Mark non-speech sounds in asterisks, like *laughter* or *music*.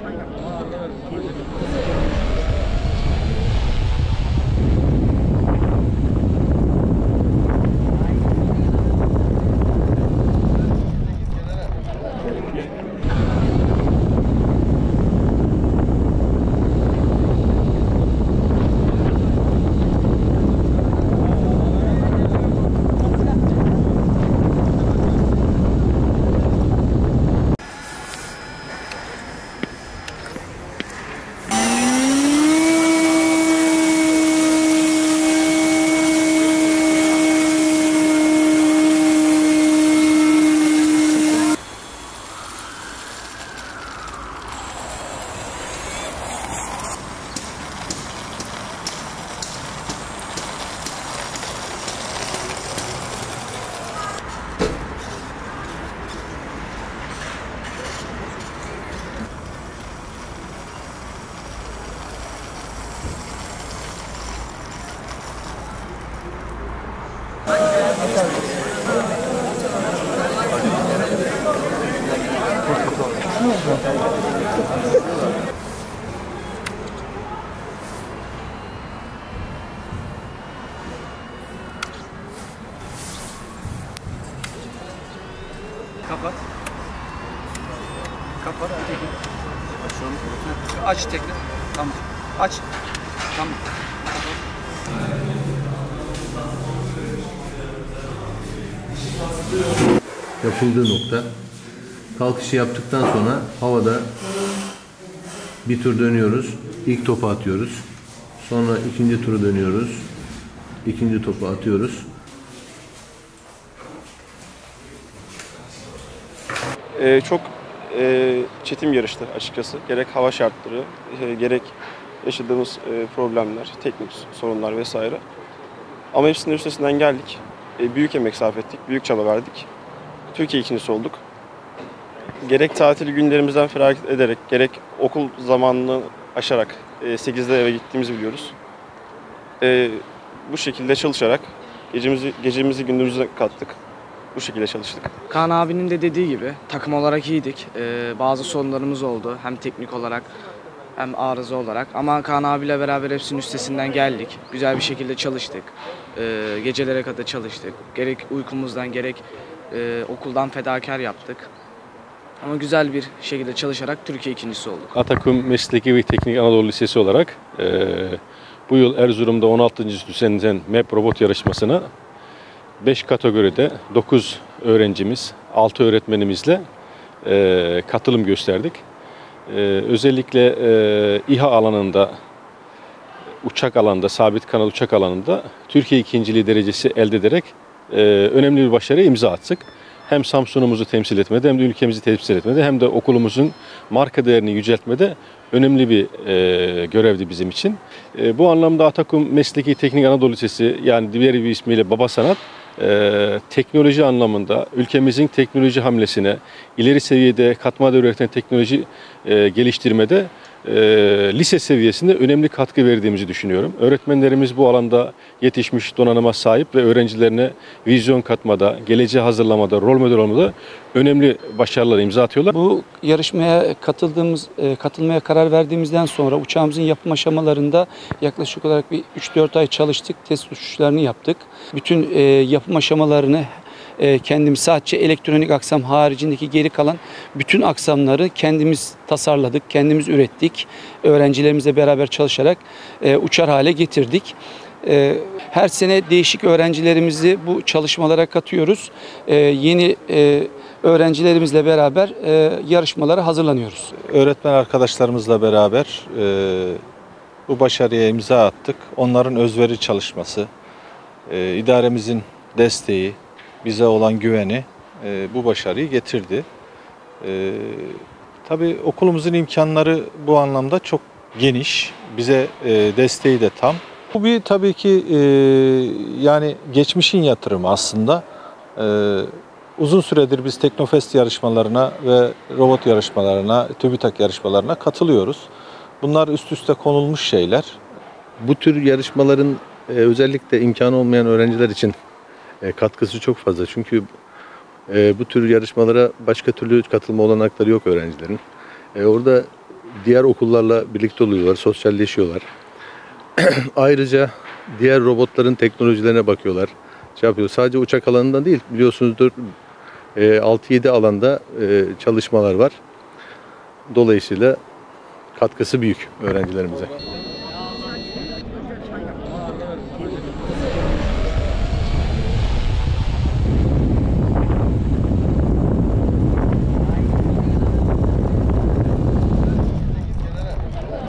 차이가 아, 네. Kapat. Kapat. Aç tekrar. Tamam. Aç. Tamam. yapıldığı nokta. Kalkışı yaptıktan sonra havada bir tur dönüyoruz. İlk topu atıyoruz. Sonra ikinci turu dönüyoruz. İkinci topu atıyoruz. Ee, çok e, çetin yarıştı açıkçası. Gerek hava şartları, e, gerek yaşadığımız e, problemler, teknik sorunlar vesaire. Ama hepsinin üstesinden geldik. E, büyük emek sarf ettik, büyük çaba verdik. Türkiye ikincisi olduk. Gerek tatil günlerimizden feragat ederek, gerek okul zamanını aşarak e, 8'de eve gittiğimizi biliyoruz. E, bu şekilde çalışarak gecemizi, gecemizi gündüzüne kattık. Bu şekilde çalıştık. Kaan abinin de dediği gibi takım olarak iyiydik. Ee, bazı sorunlarımız oldu hem teknik olarak hem arıza olarak. Ama Kaan abiyle beraber hepsinin üstesinden geldik. Güzel bir şekilde çalıştık. Ee, gecelere kadar çalıştık. Gerek uykumuzdan gerek e, okuldan fedakar yaptık. Ama güzel bir şekilde çalışarak Türkiye ikincisi olduk. Atakum Mesleki ve Teknik Anadolu Lisesi olarak eee, bu yıl Erzurum'da 16. düzenlenen MEP robot yarışmasına 5 kategoride 9 öğrencimiz, 6 öğretmenimizle eee, katılım gösterdik. Eee, özellikle eee, İHA alanında, uçak alanında, sabit kanal uçak alanında Türkiye ikinciliği derecesi elde ederek eee, önemli bir başarıya imza attık hem Samsun'umuzu temsil etmede hem de ülkemizi temsil etmede hem de okulumuzun marka değerini yüceltmede önemli bir e, görevdi bizim için. E, bu anlamda Atakum Mesleki Teknik Anadolu Lisesi yani diğer bir ismiyle Baba Sanat e, teknoloji anlamında ülkemizin teknoloji hamlesine ileri seviyede katma değer üreten teknoloji e, geliştirmede e, lise seviyesinde önemli katkı verdiğimizi düşünüyorum. Öğretmenlerimiz bu alanda yetişmiş donanıma sahip ve öğrencilerine vizyon katmada, geleceğe hazırlamada, rol model olmada önemli başarılar imza atıyorlar. Bu yarışmaya katıldığımız, e, katılmaya karar verdiğimizden sonra uçağımızın yapım aşamalarında yaklaşık olarak bir 3-4 ay çalıştık, test uçuşlarını yaptık. Bütün e, yapım aşamalarını e, kendimiz sadece elektronik aksam haricindeki geri kalan bütün aksamları kendimiz tasarladık, kendimiz ürettik. Öğrencilerimizle beraber çalışarak e, uçar hale getirdik. E, Her sene değişik öğrencilerimizi bu çalışmalara katıyoruz. E, Yeni e, öğrencilerimizle beraber yarışmalara hazırlanıyoruz. öğretmen arkadaşlarımızla beraber bu başarıya imza attık. Onların özveri çalışması, idaremizin desteği, bize olan güveni e, bu başarıyı getirdi. E, tabii okulumuzun imkanları bu anlamda çok geniş. Bize e, desteği de tam. Bu bir tabii ki e, yani geçmişin yatırımı aslında. E, Uzun süredir biz Teknofest yarışmalarına ve robot yarışmalarına, TÜBİTAK yarışmalarına katılıyoruz. Bunlar üst üste konulmuş şeyler. Bu tür yarışmaların e, özellikle imkanı olmayan öğrenciler için e, katkısı çok fazla. Çünkü e, bu tür yarışmalara başka türlü katılma olanakları yok öğrencilerin. E, orada diğer okullarla birlikte oluyorlar, sosyalleşiyorlar. *clears throat* Ayrıca diğer robotların teknolojilerine bakıyorlar. Şey yapıyor. Sadece uçak alanında değil, biliyorsunuzdur e, 6-7 alanda çalışmalar var. Dolayısıyla katkısı büyük öğrencilerimize.